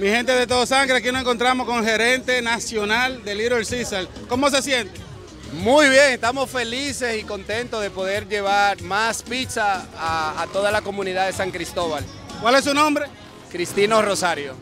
Mi gente de Todo Sangre, aquí nos encontramos con el gerente nacional de Little Caesar. ¿Cómo se siente? Muy bien, estamos felices y contentos de poder llevar más pizza a, a toda la comunidad de San Cristóbal. ¿Cuál es su nombre? Cristino Rosario.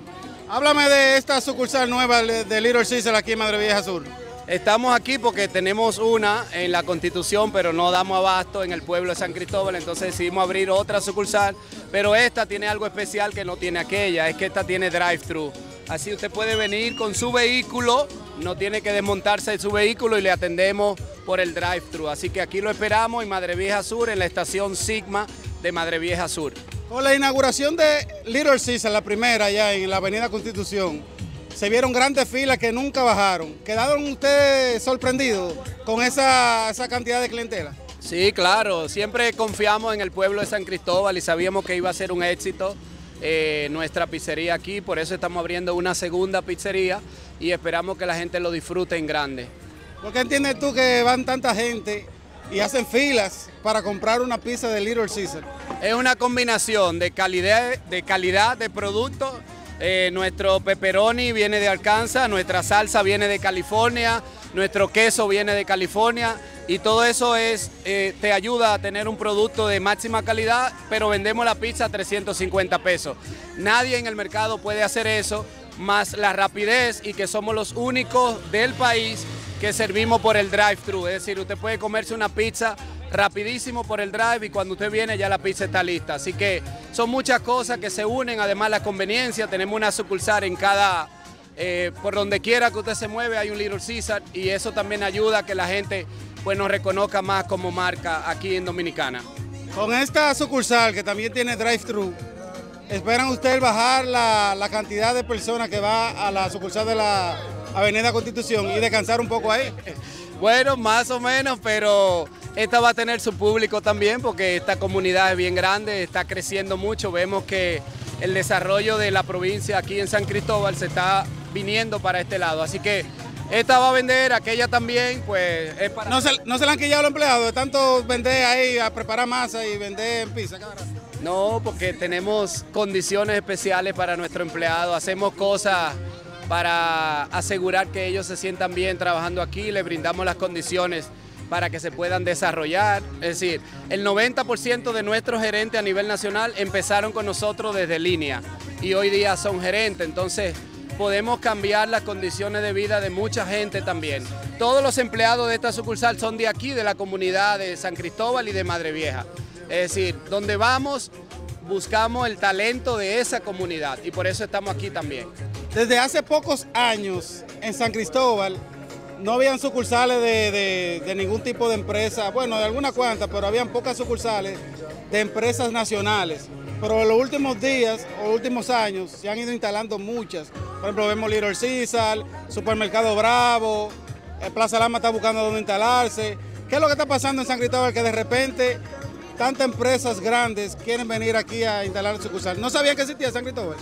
Háblame de esta sucursal nueva de Little Caesar aquí en Madre Vieja Sur. Estamos aquí porque tenemos una en la Constitución, pero no damos abasto en el pueblo de San Cristóbal, entonces decidimos abrir otra sucursal, pero esta tiene algo especial que no tiene aquella, es que esta tiene drive-thru. Así usted puede venir con su vehículo, no tiene que desmontarse de su vehículo y le atendemos por el drive-thru. Así que aquí lo esperamos en Madre Vieja Sur, en la estación Sigma de Madre Vieja Sur. Con la inauguración de Little Caesar, la primera ya en la Avenida Constitución, se vieron grandes filas que nunca bajaron. ¿Quedaron ustedes sorprendidos con esa, cantidad de clientela? Sí, claro, siempre confiamos en el pueblo de San Cristóbal y sabíamos que iba a ser un éxito eh, nuestra pizzería aquí, por eso estamos abriendo una segunda pizzería y esperamos que la gente lo disfrute en grande. ¿Por qué entiendes tú que van tanta gente y hacen filas para comprar una pizza de Little Caesar? Es una combinación de calidad de, calidad de producto eh, nuestro pepperoni viene de Arkansas, nuestra salsa viene de California, nuestro queso viene de California y todo eso es, eh, te ayuda a tener un producto de máxima calidad, pero vendemos la pizza a 350 pesos. Nadie en el mercado puede hacer eso, más la rapidez y que somos los únicos del país que servimos por el drive-thru, es decir, usted puede comerse una pizza rapidísimo por el drive y cuando usted viene ya la pizza está lista. Así que son muchas cosas que se unen, además la conveniencia, tenemos una sucursal en cada, eh, por donde quiera que usted se mueve hay un Little Caesar y eso también ayuda a que la gente pues, nos reconozca más como marca aquí en Dominicana. Con esta sucursal que también tiene drive-thru, ¿esperan ustedes bajar la, la cantidad de personas que va a la sucursal de la Avenida Constitución y descansar un poco ahí? Bueno, más o menos, pero esta va a tener su público también porque esta comunidad es bien grande, está creciendo mucho. Vemos que el desarrollo de la provincia aquí en San Cristóbal se está viniendo para este lado. Así que esta va a vender, aquella también, pues es para... ¿No se, no se le han quillado los empleados de tanto vender ahí, a preparar masa y vender en pizza? No, porque tenemos condiciones especiales para nuestro empleado, hacemos cosas para asegurar que ellos se sientan bien trabajando aquí, le brindamos las condiciones para que se puedan desarrollar. Es decir, el 90% de nuestros gerentes a nivel nacional empezaron con nosotros desde línea y hoy día son gerentes, entonces podemos cambiar las condiciones de vida de mucha gente también. Todos los empleados de esta sucursal son de aquí, de la comunidad de San Cristóbal y de Madre Vieja. Es decir, donde vamos buscamos el talento de esa comunidad y por eso estamos aquí también. Desde hace pocos años en San Cristóbal no habían sucursales de, ningún tipo de empresa, bueno, de alguna cuanta, pero habían pocas sucursales de empresas nacionales. Pero en los últimos días o últimos años se han ido instalando muchas. Por ejemplo, vemos Little Caesar, Supermercado Bravo, eh, Plaza Lama está buscando dónde instalarse. ¿Qué es lo que está pasando en San Cristóbal que de repente tantas empresas grandes quieren venir aquí a instalar sucursal. ¿No sabían que existía San Cristóbal?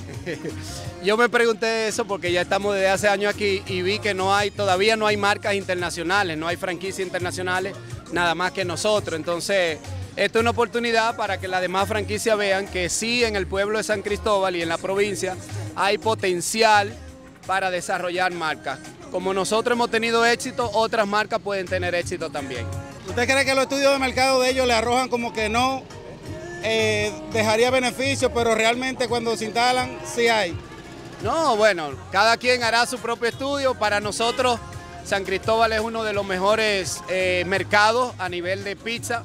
Yo me pregunté eso porque ya estamos desde hace años aquí y vi que no hay, todavía no hay marcas internacionales, no hay franquicias internacionales, nada más que nosotros. Entonces, esto es una oportunidad para que las demás franquicias vean que sí en el pueblo de San Cristóbal y en la provincia hay potencial para desarrollar marcas. Como nosotros hemos tenido éxito, otras marcas pueden tener éxito también. ¿Usted cree que los estudios de mercado de ellos le arrojan como que no eh, dejaría beneficio, pero realmente cuando se instalan sí hay? No, bueno, cada quien hará su propio estudio. Para nosotros, San Cristóbal es uno de los mejores eh, mercados a nivel de pizza.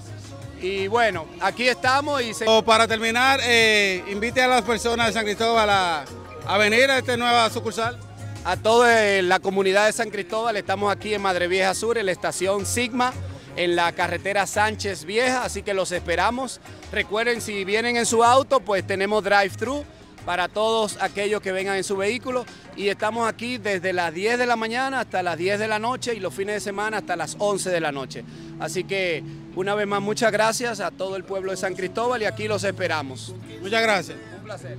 Y bueno, aquí estamos y... Para terminar, eh, invite a las personas de San Cristóbal a, a venir a esta nueva sucursal. A toda la comunidad de San Cristóbal, estamos aquí en Madre Vieja Sur, en la estación Sigma en la carretera Sánchez Vieja, así que los esperamos. Recuerden, si vienen en su auto, pues tenemos drive-thru para todos aquellos que vengan en su vehículo y estamos aquí desde las 10 de la mañana hasta las 10 de la noche y los fines de semana hasta las 11 de la noche. Así que una vez más muchas gracias a todo el pueblo de San Cristóbal y aquí los esperamos. Muchas gracias. Un placer.